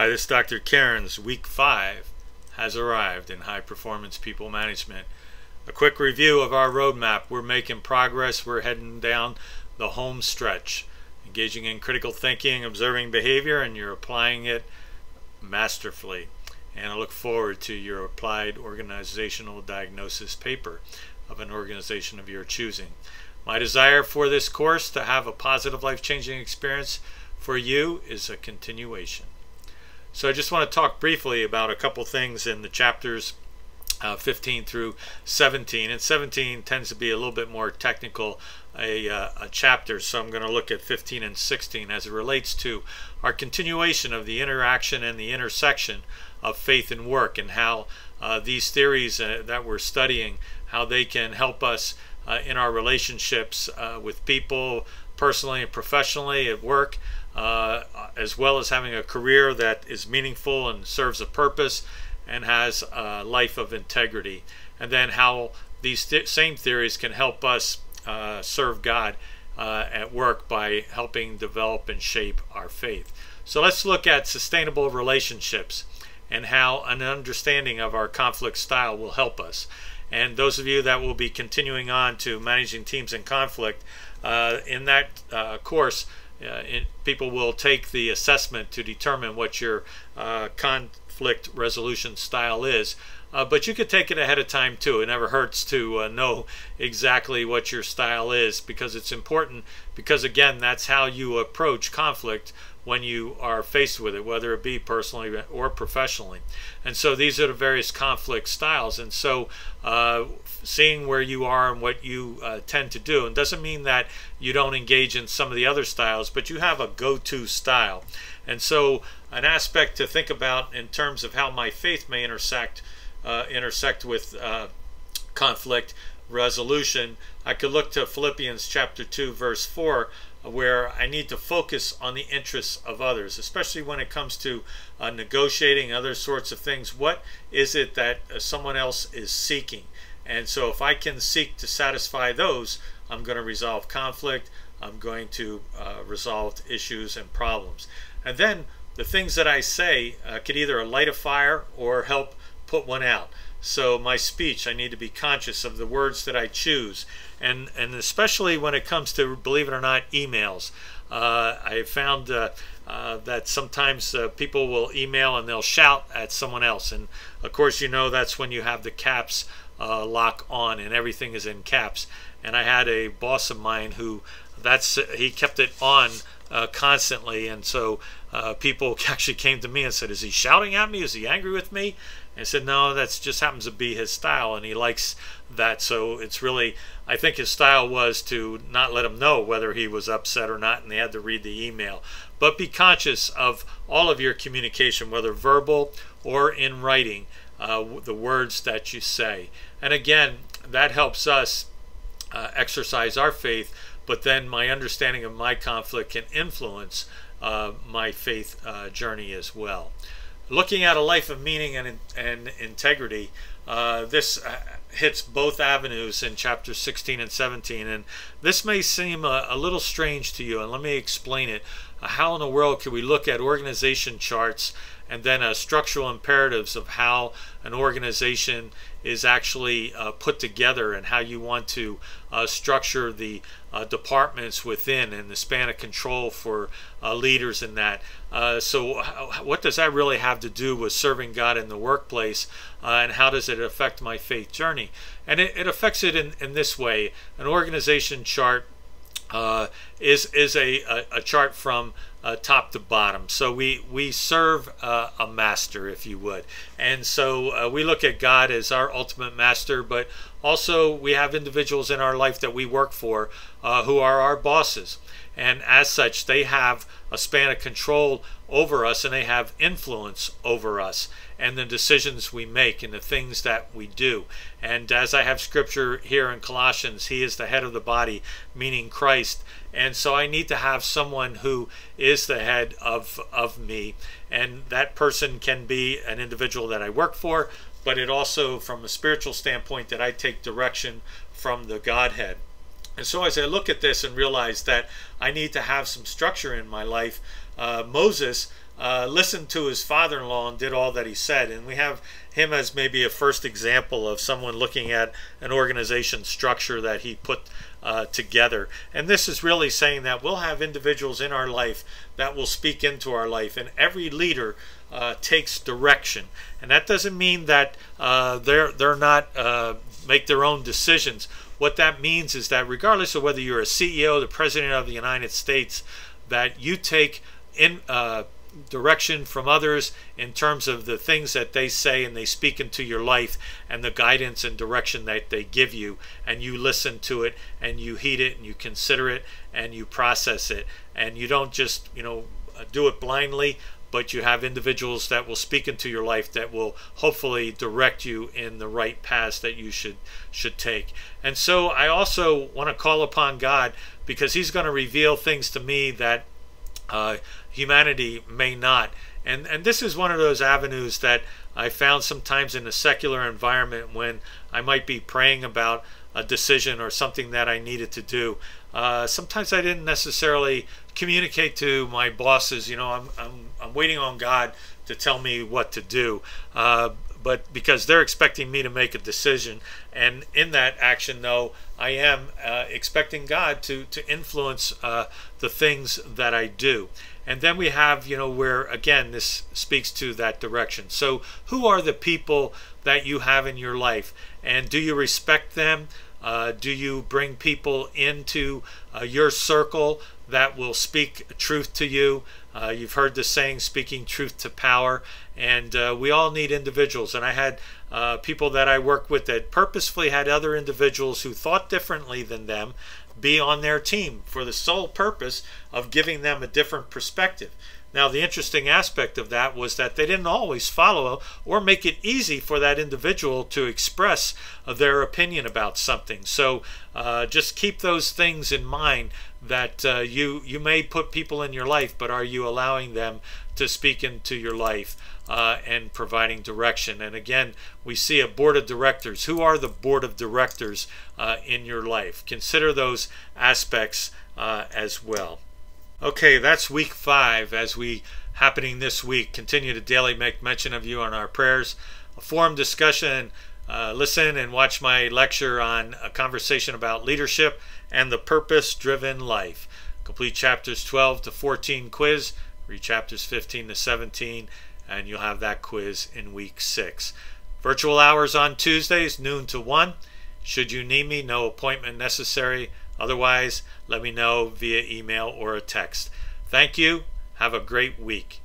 Hi, this is Dr. Cairns. Week 5 has arrived in high performance people management. A quick review of our roadmap. We're making progress. We're heading down the home stretch, engaging in critical thinking, observing behavior, and you're applying it masterfully. And I look forward to your applied organizational diagnosis paper of an organization of your choosing. My desire for this course to have a positive life changing experience for you is a continuation. So I just want to talk briefly about a couple things in the chapters uh, 15 through 17. And 17 tends to be a little bit more technical, a, uh, a chapter. So I'm going to look at 15 and 16 as it relates to our continuation of the interaction and the intersection of faith and work and how uh, these theories uh, that we're studying, how they can help us uh, in our relationships uh, with people personally and professionally at work, uh, as well as having a career that is meaningful and serves a purpose and has a life of integrity. And then how these th same theories can help us uh, serve God uh, at work by helping develop and shape our faith. So let's look at sustainable relationships and how an understanding of our conflict style will help us. And those of you that will be continuing on to managing teams in conflict, uh, in that uh, course, uh, it, people will take the assessment to determine what your uh, conflict resolution style is. Uh, but you could take it ahead of time too. It never hurts to uh, know exactly what your style is because it's important because again that's how you approach conflict when you are faced with it, whether it be personally or professionally. And so these are the various conflict styles. And so uh, seeing where you are and what you uh, tend to do, and doesn't mean that you don't engage in some of the other styles, but you have a go-to style. And so an aspect to think about in terms of how my faith may intersect uh, intersect with uh, conflict resolution, I could look to Philippians chapter 2 verse 4 where I need to focus on the interests of others, especially when it comes to uh, negotiating other sorts of things. What is it that uh, someone else is seeking? And so if I can seek to satisfy those, I'm going to resolve conflict, I'm going to uh, resolve issues and problems. And then the things that I say uh, could either light a fire or help put one out. So my speech, I need to be conscious of the words that I choose, and and especially when it comes to, believe it or not, emails. Uh, I found uh, uh, that sometimes uh, people will email and they'll shout at someone else, and of course you know that's when you have the caps uh, lock on and everything is in caps. And I had a boss of mine who that's he kept it on uh, constantly, and so people actually came to me and said, "Is he shouting at me? Is he angry with me?" And said, no, that just happens to be his style, and he likes that. So it's really, I think his style was to not let him know whether he was upset or not, and they had to read the email. But be conscious of all of your communication, whether verbal or in writing, uh, the words that you say. And again, that helps us uh, exercise our faith, but then my understanding of my conflict can influence uh, my faith uh, journey as well looking at a life of meaning and, and integrity, uh, this uh, hits both avenues in chapters 16 and 17. And this may seem a, a little strange to you, and let me explain it. How in the world can we look at organization charts and then uh, structural imperatives of how an organization is actually uh, put together and how you want to uh, structure the uh, departments within and the span of control for uh, leaders in that. Uh, so, what does that really have to do with serving God in the workplace, and how does it affect my faith journey? And it, it affects it in, in this way: an organization chart uh, is is a, a, a, chart from uh, top to bottom. So we we serve uh, a master, if you would, and so uh, we look at God as our ultimate master, but also we have individuals in our life that we work for uh, who are our bosses, and as such they have a span of control over us and they have influence over us and the decisions we make and the things that we do. And as I have scripture here in Colossians, he is the head of the body, meaning Christ. And so I need to have someone who is the head of, of me. And that person can be an individual that I work for, but it also, from a spiritual standpoint, that I take direction from the Godhead. And so as I look at this and realize that I need to have some structure in my life, uh, Moses uh, listened to his father-in-law and did all that he said. And we have him as maybe a first example of someone looking at an organization structure that he put uh, together. And this is really saying that we'll have individuals in our life that will speak into our life, and every leader uh, takes direction. And that doesn't mean that uh, they're they're not uh, make their own decisions. What that means is that regardless of whether you're a CEO, the president of the United States, that you take in uh, direction from others in terms of the things that they say and they speak into your life and the guidance and direction that they give you and you listen to it and you heed it and you consider it and you process it and you don't just you know do it blindly but you have individuals that will speak into your life that will hopefully direct you in the right path that you should should take. And so I also want to call upon God because he's going to reveal things to me that uh, humanity may not. And, and this is one of those avenues that I found sometimes in a secular environment when I might be praying about a decision or something that I needed to do. Uh, sometimes I didn't necessarily communicate to my bosses, you know, I'm, I'm, I'm waiting on God to tell me what to do. Uh, but because they're expecting me to make a decision. And in that action, though, I am uh, expecting God to, to influence uh, the things that I do. And then we have, you know, where again, this speaks to that direction. So, who are the people that you have in your life? And do you respect them? Uh, do you bring people into uh, your circle that will speak truth to you? Uh, you've heard the saying, speaking truth to power. And uh, we all need individuals. And I had uh, people that I worked with that purposefully had other individuals who thought differently than them be on their team for the sole purpose of giving them a different perspective. Now, the interesting aspect of that was that they didn't always follow or make it easy for that individual to express their opinion about something. So uh, just keep those things in mind that uh, you, you may put people in your life, but are you allowing them to speak into your life uh, and providing direction? And again, we see a board of directors. Who are the board of directors uh, in your life? Consider those aspects uh, as well. Okay, that's week five as we happening this week. Continue to daily make mention of you on our prayers. A forum discussion. Uh, listen and watch my lecture on a conversation about leadership and the purpose driven life. Complete chapters 12 to 14 quiz. Read chapters 15 to 17, and you'll have that quiz in week six. Virtual hours on Tuesdays, noon to 1. Should you need me, no appointment necessary. Otherwise, let me know via email or a text. Thank you. Have a great week.